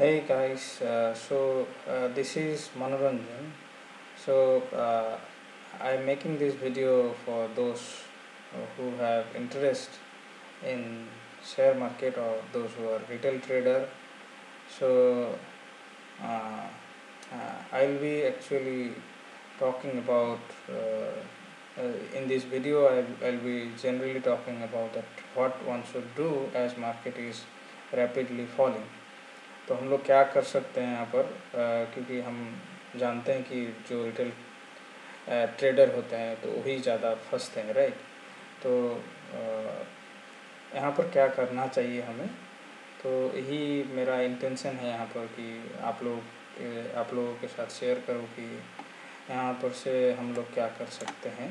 Hey guys, uh, so uh, this is Manoranjan. So uh, I'm making this video for those uh, who have interest in share market or those who are retail trader. So uh, uh, I'll be actually talking about in this video I'll, I'll be generally talking about that what one should do as market is rapidly falling. तो हम लोग क्या कर सकते हैं यहाँ पर? आ, क्योंकि हम जानते हैं कि जो रिटेल ट्रेडर होते हैं तो वही ज़्यादा फंसते हैं राइट तो यहाँ पर क्या करना चाहिए हमें? तो यही मेरा इंटेंशन है यहाँ पर कि आप लोग आप लोगों के साथ शेयर करूँ कि यहाँ पर से हम लोग क्या कर सकते हैं?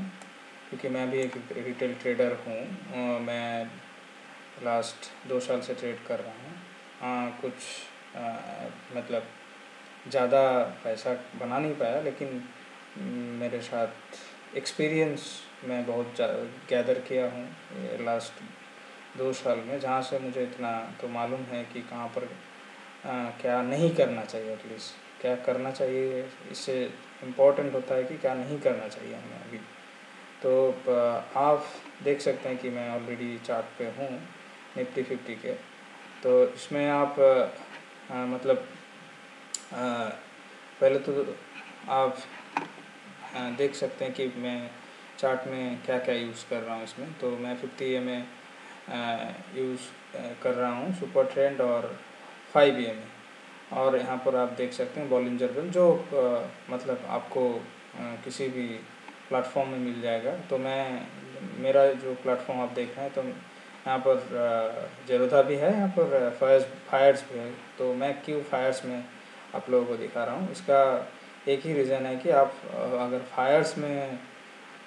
क्योंकि मैं भी एक रिटेल ट्रेडर हूँ मैं लास्ट दो साल से ट्रेड कर रहा हूँ। हाँ कुछ मतलब ज़्यादा पैसा बना नहीं पाया लेकिन मेरे साथ एक्सपीरियंस मैं बहुत गैदर किया हूँ लास्ट दो साल में जहाँ से मुझे इतना तो मालूम है कि कहाँ पर आ, क्या नहीं करना चाहिए एटलीस्ट क्या करना चाहिए इससे इम्पोर्टेंट होता है कि क्या नहीं करना चाहिए हमें अभी। तो आप देख सकते हैं कि मैं ऑलरेडी चार्ट पे हूँ निफ्टी फिफ्टी के। तो इसमें आप आ, मतलब आ, पहले तो आप आ, देख सकते हैं कि मैं चार्ट में क्या क्या यूज़ कर रहा हूँ इसमें। तो मैं फिफ्टी एम ए यूज़ कर रहा हूँ सुपर ट्रेंड और फाइव ए में। और यहाँ पर आप देख सकते हैं बॉलिंजर बेल जो आ, मतलब आपको आ, किसी भी प्लेटफॉर्म में मिल जाएगा। तो मैं मेरा जो प्लेटफॉर्म आप देख रहे हैं तो यहाँ पर जेरोधा भी है, यहाँ पर फायर्स फायर्स भी है। तो मैं क्यों फायर्स में आप लोगों को दिखा रहा हूँ? इसका एक ही रीज़न है कि आप अगर फायर्स में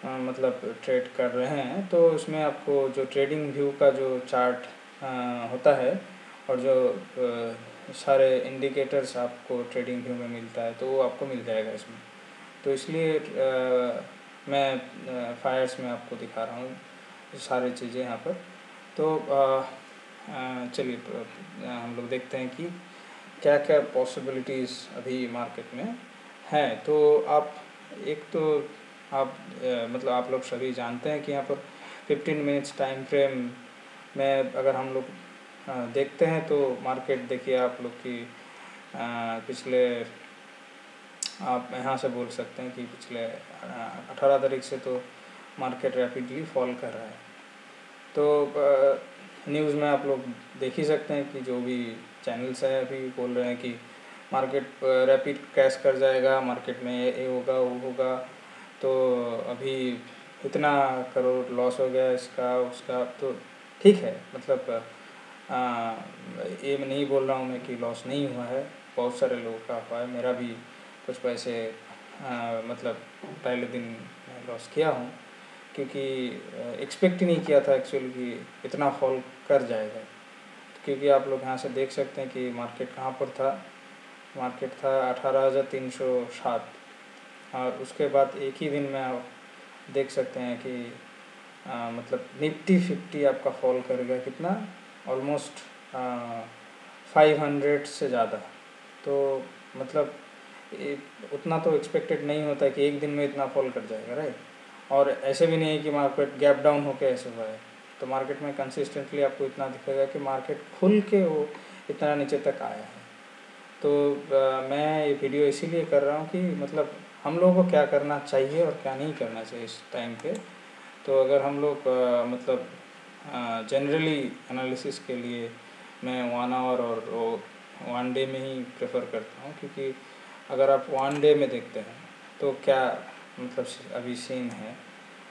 मतलब ट्रेड कर रहे हैं तो उसमें आपको जो ट्रेडिंग व्यू का जो चार्ट होता है और जो सारे इंडिकेटर्स आपको ट्रेडिंग व्यू में मिलता है तो वो आपको मिल जाएगा इसमें। तो इसलिए मैं फायर्स में आपको दिखा रहा हूँ, सारी चीज़ें यहाँ पर। तो चलिए हम लोग देखते हैं कि क्या क्या पॉसिबिलिटीज़ अभी मार्केट में हैं। तो आप, एक तो आप मतलब आप लोग सभी जानते हैं कि यहाँ पर 15 मिनट्स टाइम फ्रेम में अगर हम लोग देखते हैं तो मार्केट देखिए आप लोग की पिछले आप यहाँ से बोल सकते हैं कि पिछले 18 तारीख से तो मार्केट रैपिडली फॉल कर रहा है। तो न्यूज़ में आप लोग देख ही सकते हैं कि जो भी चैनल्स हैं अभी बोल रहे हैं कि मार्केट रैपिड क्रैश कर जाएगा मार्केट में ये होगा वो होगा। तो अभी इतना करोड़ लॉस हो गया इसका उसका तो ठीक है मतलब ये मैं नहीं बोल रहा हूँ मैं कि लॉस नहीं हुआ है बहुत सारे लोगों का हुआ है। मेरा भी कुछ पैसे आ, मतलब पहले दिन लॉस किया हूँ। क्योंकि एक्सपेक्ट ही नहीं किया था एक्चुअली कि इतना फॉल कर जाएगा। क्योंकि आप लोग यहाँ से देख सकते हैं कि मार्केट कहाँ पर था। मार्केट था अठारह हज़ार तीन सौ सात। और उसके बाद एक ही दिन में आप देख सकते हैं कि आ, मतलब निफ्टी फिफ्टी आपका फॉल करेगा कितना? ऑलमोस्ट फाइव हंड्रेड से ज़्यादा। तो मतलब उतना तो एक्सपेक्टेड नहीं होता कि एक दिन में इतना फॉल कर जाएगा राइट और ऐसे भी नहीं है कि मार्केट गैप डाउन होकर ऐसे हुआ है। तो मार्केट में कंसिस्टेंटली आपको इतना दिखेगा कि मार्केट खुल के वो इतना नीचे तक आया है। तो आ, मैं ये वीडियो इसीलिए कर रहा हूँ कि मतलब हम लोगों को क्या करना चाहिए और क्या नहीं करना चाहिए इस टाइम पे। तो अगर हम लोग मतलब जनरली एनालिसिस के लिए मैं वन आवर और वन डे में ही प्रेफर करता हूँ क्योंकि अगर आप वन डे में देखते हैं तो क्या मतलब अभी सीन है।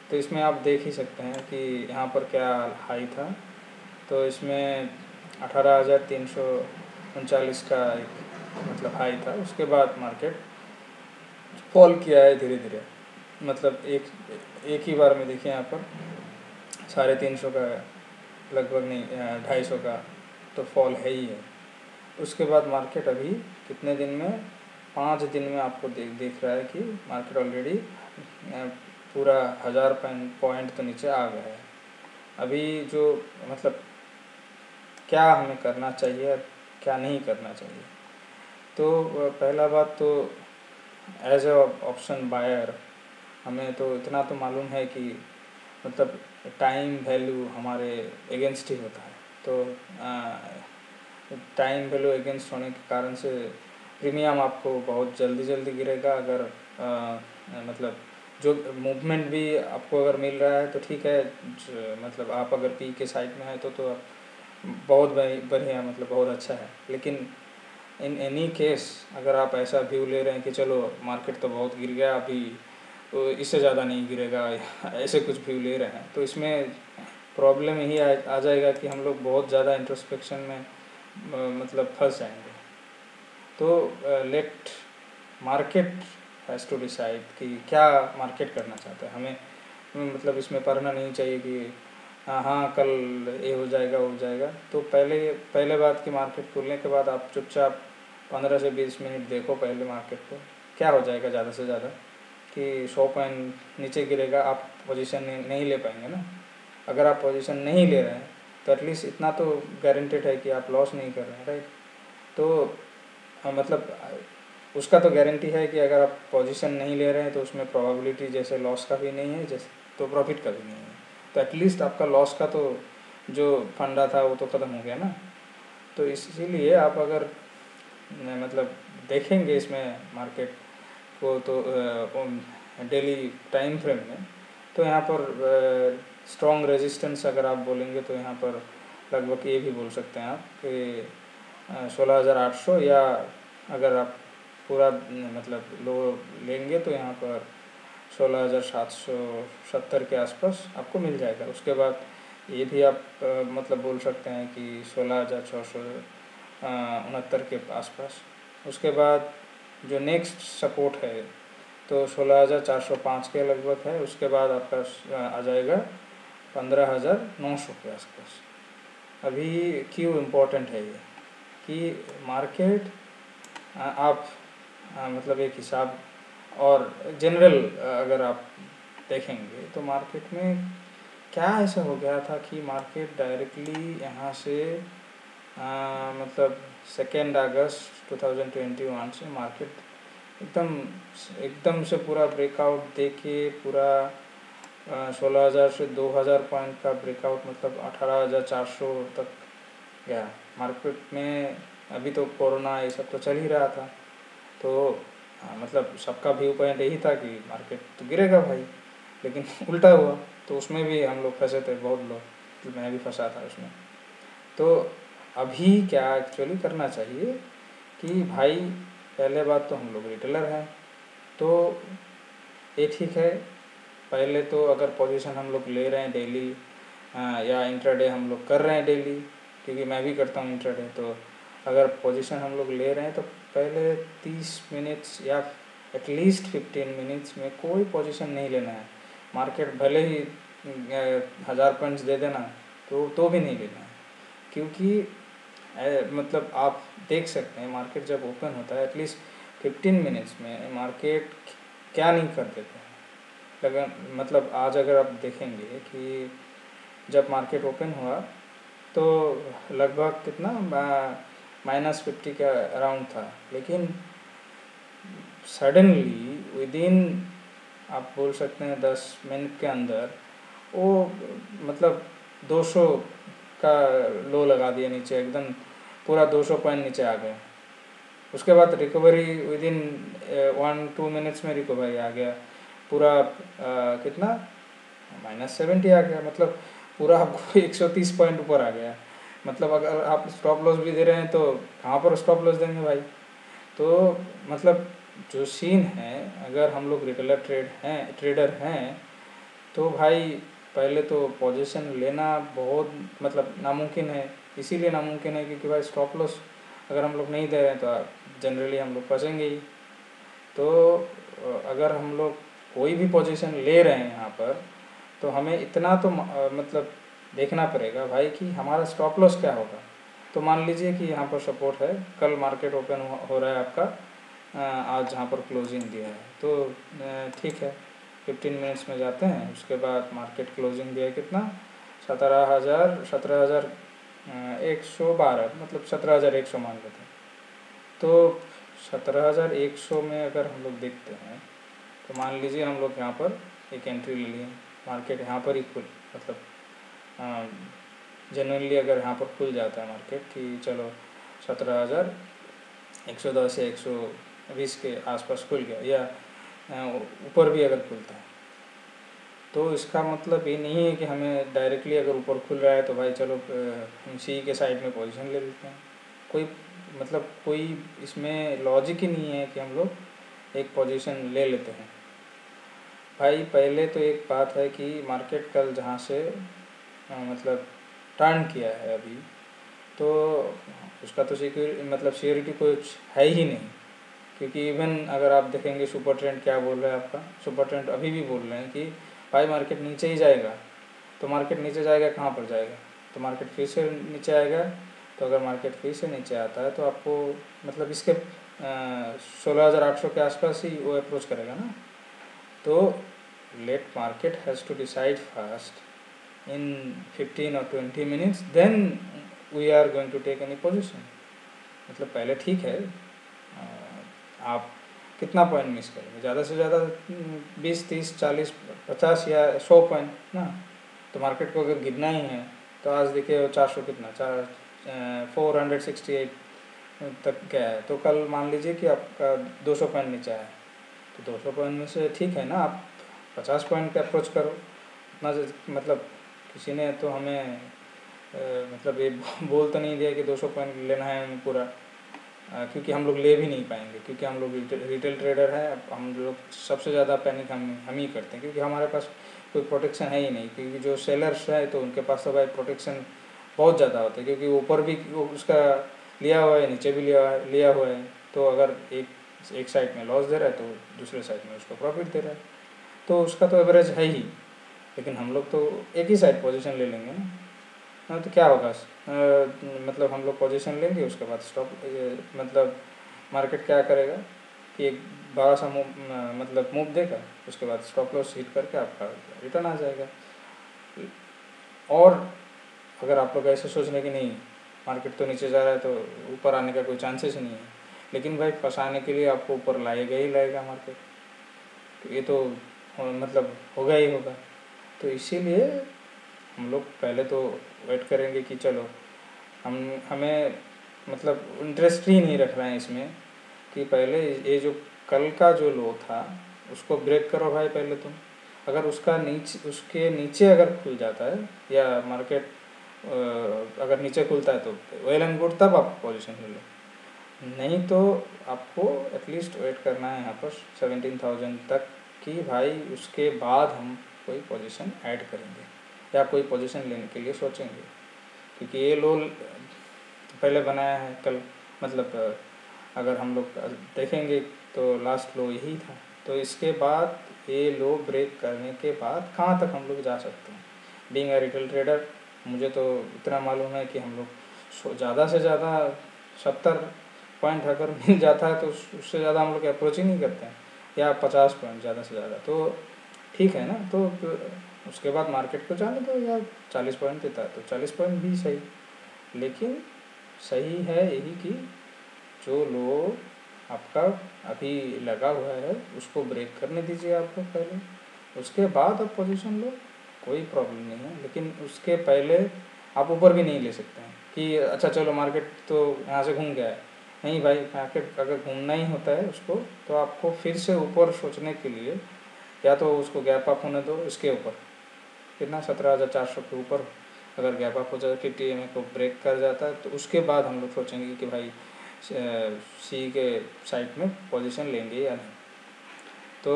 तो इसमें आप देख ही सकते हैं कि यहाँ पर क्या हाई था। तो इसमें अठारह हज़ार तीन सौ उनचालीस का एक मतलब हाई था। उसके बाद मार्केट फॉल किया है धीरे धीरे मतलब एक एक ही बार में देखिए यहाँ पर साढ़े तीन सौ का, लगभग नहीं ढाई सौ का तो फॉल है ही है। उसके बाद मार्केट अभी कितने दिन में पाँच दिन में आपको देख देख रहा है कि मार्केट ऑलरेडी पूरा हज़ार पॉइंट तो नीचे आ गया है। अभी जो मतलब क्या हमें करना चाहिए और क्या नहीं करना चाहिए? तो पहला बात तो एज ए ऑप्शन बायर हमें तो इतना तो मालूम है कि मतलब टाइम वैल्यू हमारे अगेंस्ट ही होता है। तो टाइम वैल्यू अगेंस्ट होने के कारण से प्रीमियम आपको बहुत जल्दी जल्दी गिरेगा अगर आ, मतलब जो मूवमेंट भी आपको अगर मिल रहा है तो ठीक है मतलब आप अगर पी के साइड में है तो तो बहुत बढ़िया मतलब बहुत अच्छा है। लेकिन इन एनी केस अगर आप ऐसा व्यू ले रहे हैं कि चलो मार्केट तो बहुत गिर गया अभी तो इससे ज़्यादा नहीं गिरेगा ऐसे कुछ व्यू ले रहे हैं तो इसमें प्रॉब्लम यही आ, आ जाएगा कि हम लोग बहुत ज़्यादा इंट्रोस्पेक्शन में मतलब फंस जाएँगे। तो let market has to decide कि क्या मार्केट करना चाहता है। हमें मतलब इसमें पढ़ना नहीं चाहिए कि हाँ हाँ कल ये हो जाएगा हो जाएगा। तो पहले पहले बात कि मार्केट खुलने के बाद आप चुपचाप पंद्रह से बीस मिनट देखो पहले मार्केट को, क्या हो जाएगा ज़्यादा से ज़्यादा, कि सौ पॉइंट नीचे गिरेगा, आप पोजीशन नहीं ले पाएँगे ना। अगर आप पोजीशन नहीं ले रहे हैं तो एटलीस्ट इतना तो गारंटेड है कि आप लॉस नहीं कर रहे हैं राइट तो हाँ, मतलब उसका तो गारंटी है कि अगर आप पोजीशन नहीं ले रहे हैं तो उसमें प्रोबेबिलिटी जैसे लॉस का भी नहीं है जैसे तो प्रॉफिट का भी नहीं है। तो एटलीस्ट आपका लॉस का तो जो फंडा था वो तो ख़त्म हो गया ना। तो इसीलिए आप अगर मतलब देखेंगे इसमें मार्केट को तो डेली टाइम फ्रेम में तो यहाँ पर स्ट्रॉन्ग रेजिस्टेंस अगर आप बोलेंगे तो यहाँ पर लगभग ये भी बोल सकते हैं आप कि सोलह या अगर आप पूरा मतलब लो लेंगे तो यहाँ पर सोलह हज़ार सात सौ सत्तर के आसपास आपको मिल जाएगा। उसके बाद ये भी आप मतलब बोल सकते हैं कि सोलह उनहत्तर के आसपास। उसके बाद जो नेक्स्ट सपोर्ट है तो सोलह हज़ार चार सौ पाँच के लगभग है। उसके बाद आपका आ जाएगा पंद्रह हज़ार नौ सौ के आसपास। अभी क्यों इम्पोर्टेंट है ये? कि मार्केट आप मतलब एक हिसाब और जनरल अगर आप देखेंगे तो मार्केट में क्या ऐसा हो गया था कि मार्केट डायरेक्टली यहाँ से आ, मतलब सेकेंड अगस्त 2021 से मार्केट एकदम एकदम से पूरा ब्रेकआउट दे के पूरा सोलह हज़ार से दो हज़ार पॉइंट का ब्रेकआउट मतलब अठारह हज़ार चार सौ तक गया। मार्केट में अभी तो कोरोना ये सब तो चल ही रहा था। तो हाँ मतलब सबका व्यू पॉइंट यही था कि मार्केट तो गिरेगा भाई, लेकिन उल्टा हुआ। तो उसमें भी हम लोग फंसे थे, बहुत लोग। तो मैं भी फंसा था उसमें। तो अभी क्या एक्चुअली करना चाहिए कि भाई, पहले बात तो हम लोग रिटेलर हैं। तो ये ठीक है, पहले तो अगर पोजीशन हम लोग ले रहे हैं डेली या इंट्राडे हम लोग कर रहे हैं डेली क्योंकि मैं भी करता हूँ इंट्राडे तो अगर पोजीशन हम लोग ले रहे हैं तो पहले तीस मिनट्स या एटलीस्ट फिफ्टीन मिनट्स में कोई पोजीशन नहीं लेना है। मार्केट भले ही हज़ार पॉइंट्स दे देना तो तो भी नहीं लेना है। क्योंकि ए, मतलब आप देख सकते हैं मार्केट जब ओपन होता है एटलीस्ट फिफ्टीन मिनट्स में मार्केट क्या नहीं कर देते हैं। लगन मतलब आज अगर आप देखेंगे कि जब मार्केट ओपन हुआ तो लगभग कितना माइनस फिफ्टी के अराउंड था। लेकिन सडनली विद इन आप बोल सकते हैं दस मिनट के अंदर वो मतलब 200 का लो लगा दिया नीचे एकदम पूरा 200 पॉइंट नीचे आ गया। उसके बाद recovery within one two minutes में रिकवरी आ गया। पूरा आ, कितना? माइनस सेवेंटी आ गया। मतलब पूरा आपको 130 पॉइंट ऊपर आ गया। मतलब अगर आप स्टॉप लॉस भी दे रहे हैं तो कहाँ पर स्टॉप लॉस देंगे भाई? तो मतलब जो सीन है, अगर हम लोग रिटेलर ट्रेड हैं ट्रेडर हैं तो भाई पहले तो पोजीशन लेना बहुत मतलब नामुमकिन है। इसीलिए नामुमकिन है क्योंकि भाई स्टॉप लॉस अगर हम लोग नहीं दे रहे हैं तो जनरली हम लोग फंसेंगे ही। तो अगर हम लोग कोई भी पोजीशन ले रहे हैं यहाँ पर तो हमें इतना तो मतलब देखना पड़ेगा भाई कि हमारा स्टॉप लॉस क्या होगा। तो मान लीजिए कि यहाँ पर सपोर्ट है, कल मार्केट ओपन हो रहा है आपका आज यहाँ पर क्लोजिंग दिया है। तो ठीक है फिफ्टीन मिनट्स में जाते हैं, उसके बाद मार्केट क्लोजिंग दिया कितना? सत्रह हज़ार सत्रह हज़ार एक सौ बारह मतलब सत्रह हज़ार एक सौ मान लेते हैं। तो सत्रह हज़ार एक सौ में अगर हम लोग देखते हैं तो मान लीजिए हम लोग यहाँ पर एक एंट्री ले लिए। मार्केट यहाँ पर ही खुल मतलब जनरली अगर यहाँ पर खुल जाता है मार्केट कि चलो सत्रह हज़ार, एक सौ दस या एक सौ बीस के आसपास खुल गया या ऊपर भी अगर खुलता है। तो इसका मतलब ये नहीं है कि हमें डायरेक्टली अगर ऊपर खुल रहा है तो भाई चलो हम सी के साइड में पोजीशन ले लेते हैं। कोई मतलब कोई इसमें लॉजिक ही नहीं है कि हम लोग एक पोजीशन ले लेते हैं। भाई पहले तो एक बात है कि मार्केट कल जहाँ से आ, मतलब टर्न किया है अभी तो उसका तो सिक्योर मतलब सिक्योरिटी कुछ है ही नहीं। क्योंकि इवन अगर आप देखेंगे सुपर ट्रेंड क्या बोल रहा है आपका सुपर ट्रेंड अभी भी बोल रहे हैं कि भाई मार्केट नीचे ही जाएगा तो मार्केट नीचे जाएगा कहाँ पर जाएगा? तो मार्केट फिर से नीचे आएगा तो अगर मार्केट फिर से नीचे आता है तो आपको मतलब इसके सोलह हज़ार आठ सौ के आसपास ही वो अप्रोच करेगा ना। तो let market has to decide fast in fifteen और twenty minutes then we are going to take any position मतलब पहले ठीक है आप कितना पॉइंट मिस करेंगे? ज़्यादा से ज़्यादा बीस, तीस, चालीस, पचास या सौ पॉइंट ना? तो मार्केट को अगर गिरना ही है तो आज देखिए चार सौ कितना? चार फोर हंड्रेड सिक्सटी एट तक गया है। तो कल मान लीजिए कि आपका दो सौ पॉइंट नीचे आया। तो दो सौ पॉइंट में से ठीक है ना? आप पचास पॉइंट पे अप्रोच करो। उतना मतलब किसी ने तो हमें मतलब ये बोल तो नहीं दिया कि 200 पॉइंट लेना है हमें पूरा। क्योंकि हम लोग ले भी नहीं पाएँगे, क्योंकि हम लोग रिटेल ट्रेडर है। हम लोग सबसे ज़्यादा पैनिक हम हम ही करते हैं, क्योंकि हमारे पास कोई प्रोटेक्शन है ही नहीं। क्योंकि जो सेलर्स है तो उनके पास तो भाई प्रोटेक्शन बहुत ज़्यादा होता है, क्योंकि ऊपर भी उसका लिया हुआ है, नीचे भी लिया लिया हुआ है। तो अगर एक एक साइड में लॉस दे रहा है तो दूसरे साइड में उसको प्रॉफिट दे रहा है। तो उसका तो एवरेज है ही। लेकिन हम लोग तो एक ही साइड पोजिशन ले लेंगे ना। हाँ तो क्या होगा? मतलब हम लोग पोजीशन लेंगे, उसके बाद स्टॉप मतलब मार्केट क्या करेगा? कि एक बड़ा सा मूव मतलब मूव देगा, उसके बाद स्टॉप लॉस हिट करके आपका रिटर्न आ जाएगा। और अगर आप लोग ऐसे सोच रहे कि नहीं मार्केट तो नीचे जा रहा है तो ऊपर आने का कोई चांसेस नहीं है। लेकिन भाई, फंसाने के लिए आपको ऊपर लाएगा ही लाएगा मार्केट तो ये तो मतलब होगा ही होगा। तो इसीलिए हम लोग पहले तो वेट करेंगे कि चलो, हम, हमें मतलब इंटरेस्ट ही नहीं रख रहे हैं इसमें कि पहले ये जो कल का जो लो था, उसको ब्रेक करो भाई पहले तुम। अगर उसका नीचे, उसके नीचे अगर खुल जाता है या मार्केट अगर नीचे खुलता है तो वेल एंड गुड तब आप पोजीशन ले लो। नहीं तो आपको एटलीस्ट वेट करना है यहाँ पर सेवेंटीन थाउज़ेंड तक। कि भाई उसके बाद हम कोई पोजीशन ऐड करेंगे या कोई पोजीशन लेने के लिए सोचेंगे। क्योंकि ये लो पहले बनाया है, कल मतलब अगर हम लोग देखेंगे तो लास्ट लो यही था। तो इसके बाद ये लो ब्रेक करने के बाद कहाँ तक हम लोग जा सकते हैं? बींग रिटेल ट्रेडर मुझे तो इतना मालूम है कि हम लोग ज़्यादा से ज़्यादा सत्तर पॉइंट अगर मिल जाता है तो उससे ज़्यादा हम लोग अप्रोच ही नहीं करते हैं। या पचास पॉइंट ज़्यादा से ज़्यादा तो ठीक है ना? तो उसके बाद मार्केट को जाने दो या चालीस पॉइंट देता है तो चालीस पॉइंट भी सही। लेकिन सही है यही कि जो लो आपका अभी लगा हुआ है, उसको ब्रेक करने दीजिए आपको पहले। उसके बाद आप पोजीशन लो, कोई प्रॉब्लम नहीं है। लेकिन उसके पहले आप ऊपर भी नहीं ले सकते हैं कि अच्छा चलो मार्केट तो यहाँ से घूम गया है नहीं भाई मार्केट अगर घूमना ही होता है उसको तो आपको फिर से ऊपर सोचने के लिए या तो उसको गैप अप होने दो इसके ऊपर। कितना? सत्रह हज़ार चार सौ के ऊपर। अगर गैप अप हो जाए कि टी को ब्रेक कर जाता है तो उसके बाद हम लोग सोचेंगे कि भाई, सी के साइड में पोजीशन लेंगे या नहीं। तो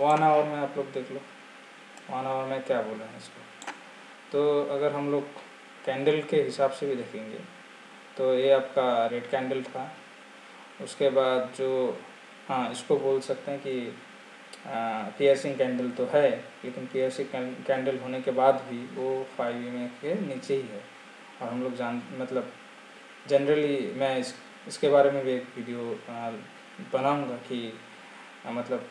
वन आवर में आप लोग देख लो। वन आवर में क्या बोला है इसको? तो अगर हम लोग कैंडल के हिसाब से भी देखेंगे। तो ये आपका रेड कैंडल था। उसके बाद जो हाँ इसको बोल सकते हैं कि पियर्सिंग कैंडल तो है, लेकिन पियर्सिंग कैंडल होने के बाद भी वो फाइव एम के नीचे ही है। और हम लोग जान मतलब जनरली मैं इस, इसके बारे में भी एक वीडियो बनाऊँगा कि मतलब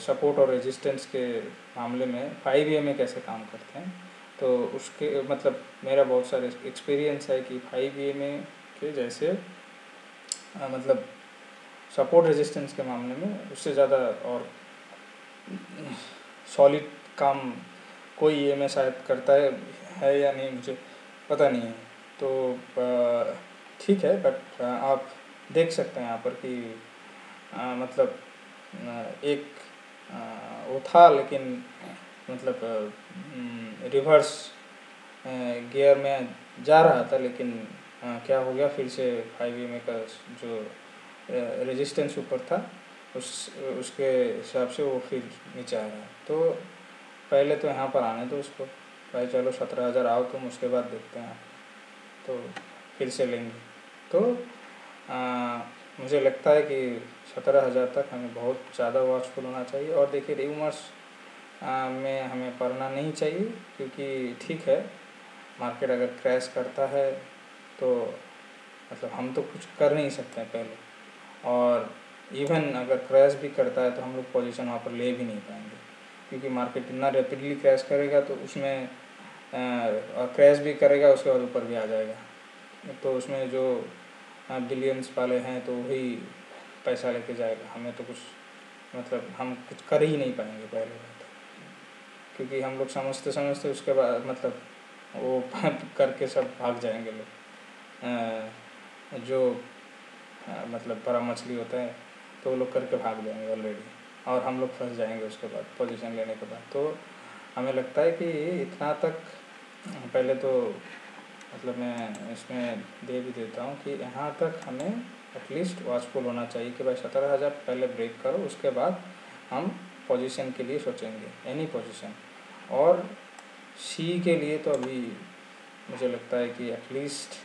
सपोर्ट और रेजिस्टेंस के मामले में फाइव एम कैसे काम करते हैं। तो उसके मतलब मेरा बहुत सारे एक्सपीरियंस है कि फाइव एम के जैसे आ, मतलब सपोर्ट रेजिस्टेंस के मामले में उससे ज़्यादा और सॉलिड काम कोई ये में शायद करता है है या नहीं मुझे पता नहीं है। तो ठीक है बट आप देख सकते हैं यहाँ पर कि आ, मतलब एक आ, वो था लेकिन मतलब रिवर्स गियर में जा रहा था लेकिन क्या हो गया फिर से हाईवे में का जो रेजिस्टेंस ऊपर था उस उसके हिसाब से वो फिर नीचे आ रहा तो पहले तो यहाँ पर आने दो उसको भाई चलो सत्रह हज़ार आओ तुम उसके बाद देखते हैं तो फिर से लेंगे। तो आ, मुझे लगता है कि सत्रह हज़ार तक हमें बहुत ज़्यादा वॉचफुल होना चाहिए। और देखिए र्यूमर्स में, हमें पढ़ना नहीं चाहिए क्योंकि ठीक है मार्केट अगर क्रैश करता है तो मतलब हम तो कुछ कर नहीं सकते हैं पहले। और इवन अगर क्रैश भी करता है तो हम लोग पोजीशन वहाँ पर ले भी नहीं पाएँगे। क्योंकि मार्केट इतना रेपिडली क्रैश करेगा तो उसमें और क्रैश भी करेगा, उसके बाद ऊपर भी आ जाएगा। तो उसमें जो बिलियंस वाले हैं तो वही पैसा लेके जाएगा। हमें तो कुछ मतलब हम कुछ कर ही नहीं पाएँगे पहले। क्योंकि हम लोग समझते समझते उसके बाद मतलब वो करके सब भाग जाएँगे लोग। जो मतलब बड़ा मछली होता है तो वो लोग करके भाग जाएँगे ऑलरेडी और हम लोग फंस जाएँगे उसके बाद पोजीशन लेने के बाद। तो हमें लगता है कि इतना तक, पहले तो मतलब मैं इसमें दे भी देता हूँ कि यहाँ तक हमें एटलीस्ट वॉचफुल होना चाहिए कि भाई सत्रह हज़ार पहले ब्रेक करो, उसके बाद हम पोजीशन के लिए सोचेंगे एनी पोजीशन और सी के लिए तो अभी मुझे लगता है कि एटलीस्ट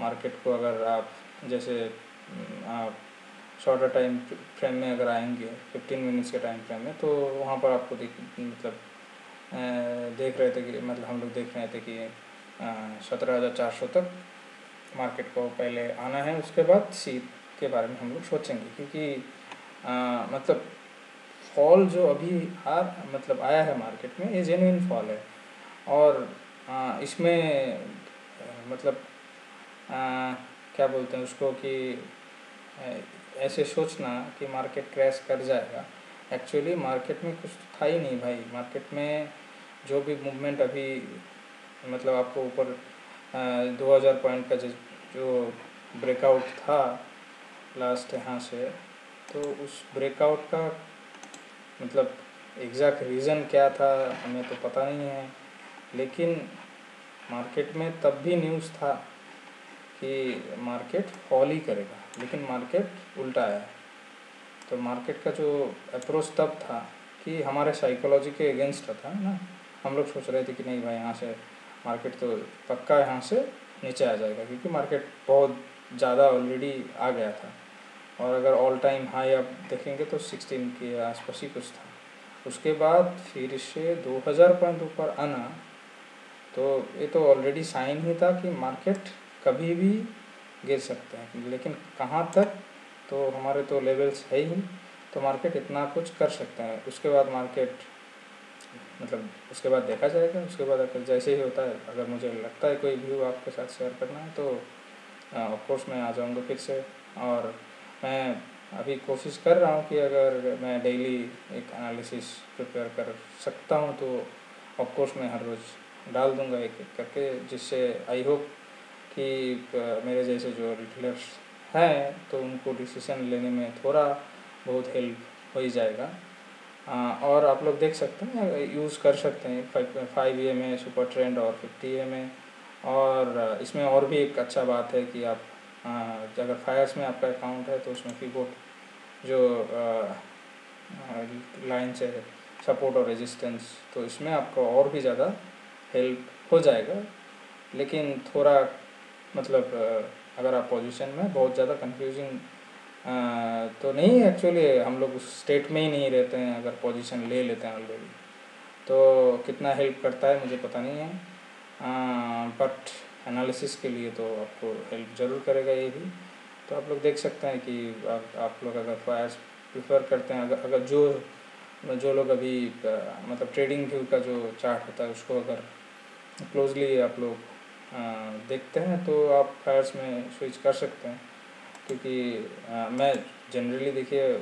मार्केट को अगर आप जैसे आप शॉर्टर टाइम फ्रेम में अगर आएँगे फिफ्टीन मिनट्स के टाइम फ्रेम में तो वहाँ पर आपको देख मतलब देख रहे थे कि मतलब हम लोग देख रहे थे कि सत्रह हज़ार चार सौ तक मार्केट को पहले आना है। उसके बाद सी के बारे में हम लोग सोचेंगे क्योंकि आ, मतलब फॉल जो अभी आ मतलब आया है मार्केट में ये जेन्यून फॉल है। और आ, इसमें मतलब आ, क्या बोलते हैं उसको कि ऐसे सोचना कि मार्केट क्रैश कर जाएगा। एक्चुअली मार्केट में कुछ था ही नहीं भाई। मार्केट में जो भी मूवमेंट अभी मतलब आपको ऊपर दो हज़ार पॉइंट का जो जो ब्रेकआउट था लास्ट यहाँ से तो उस ब्रेकआउट का मतलब एग्जैक्ट रीज़न क्या था, हमें तो पता नहीं है। लेकिन मार्केट में तब भी न्यूज़ था कि मार्केट फॉल ही करेगा, लेकिन मार्केट उल्टा आया। तो मार्केट का जो अप्रोच तब था कि हमारे साइकोलॉजी के अगेंस्ट था ना? हम लोग सोच रहे थे कि नहीं भाई, यहाँ से मार्केट तो पक्का यहाँ से नीचे आ जाएगा, क्योंकि मार्केट बहुत ज़्यादा ऑलरेडी आ गया था। और अगर ऑल टाइम हाई आप देखेंगे तो सिक्सटीन के आसपास ही कुछ था। उसके बाद फिर से दो हज़ार पॉइंट ऊपर आना तो ये तो ऑलरेडी साइन ही था कि मार्केट कभी भी गिर सकते हैं। लेकिन कहाँ तक? तो हमारे तो लेवल्स है ही तो मार्केट इतना कुछ कर सकते हैं। उसके बाद मार्केट मतलब उसके बाद देखा जाएगा। उसके बाद अगर जैसे ही होता है, अगर मुझे लगता है कोई व्यू आपके साथ शेयर करना है तो ऑफकोर्स मैं आ जाऊँगा फिर से। और मैं अभी कोशिश कर रहा हूँ कि अगर मैं डेली एक एनालिसिस प्रिपेयर कर सकता हूँ तो ऑफकोर्स मैं हर रोज़ डाल दूँगा एक एक करके, जिससे आई होप कि मेरे जैसे जो रिटेलर्स हैं तो उनको डिसीज़न लेने में थोड़ा बहुत हेल्प हो ही जाएगा। और आप लोग देख सकते हैं यूज़ कर सकते हैं five M A super trend और फिफ्टी एम ए और इसमें और भी एक अच्छा बात है कि आप अगर फायर्स में आपका अकाउंट है तो उसमें फीबोट जो लाइन से सपोर्ट और रेजिस्टेंस तो इसमें आपको और भी ज़्यादा हेल्प हो जाएगा। लेकिन थोड़ा मतलब अगर आप पोजीशन में बहुत ज़्यादा कंफ्यूजिंग तो नहीं एक्चुअली हम लोग उस स्टेट में ही नहीं रहते हैं, अगर पोजीशन ले लेते हैं ऑलरेडी तो कितना हेल्प करता है, मुझे पता नहीं है। बट एनालिसिस के लिए तो आपको हेल्प ज़रूर करेगा ये भी। तो आप लोग देख सकते हैं कि आप, आप लोग अगर फायर्स प्रीफर करते हैं अगर अगर जो जो लोग अभी मतलब ट्रेडिंग व्यू का जो चार्ट होता है उसको अगर क्लोजली आप लोग देखते हैं तो आप फायर्स में स्विच कर सकते हैं। क्योंकि मैं जनरली देखिए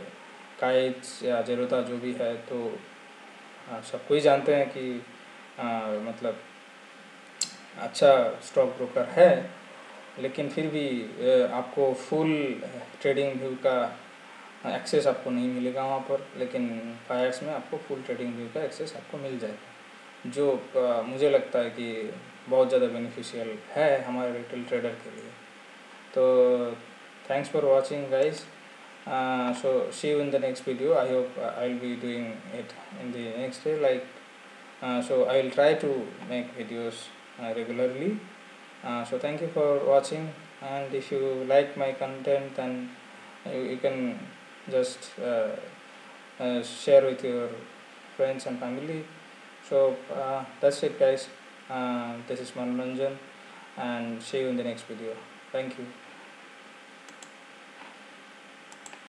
काइट्स या जेरोता जो भी है तो सबको ही जानते हैं कि आ, मतलब अच्छा स्टॉक ब्रोकर है लेकिन फिर भी आपको फुल ट्रेडिंग व्यू का एक्सेस आपको नहीं मिलेगा वहाँ पर लेकिन फायर्स में आपको फुल ट्रेडिंग व्यू का एक्सेस आपको मिल जाएगा। जो मुझे लगता है कि बहुत ज़्यादा बेनिफिशियल है हमारे रिटेल ट्रेडर के लिए। तो thanks for watching guys so see you in the next video. I hope uh, i'll be doing it in the next day like uh, so i will try to make regularly. Uh, so thank you for watching and if you like my content then you, you can just uh, uh, share with your friends and family. So uh, that's it guys. Uh, this is Manoranjan and see you in the next video. Thank you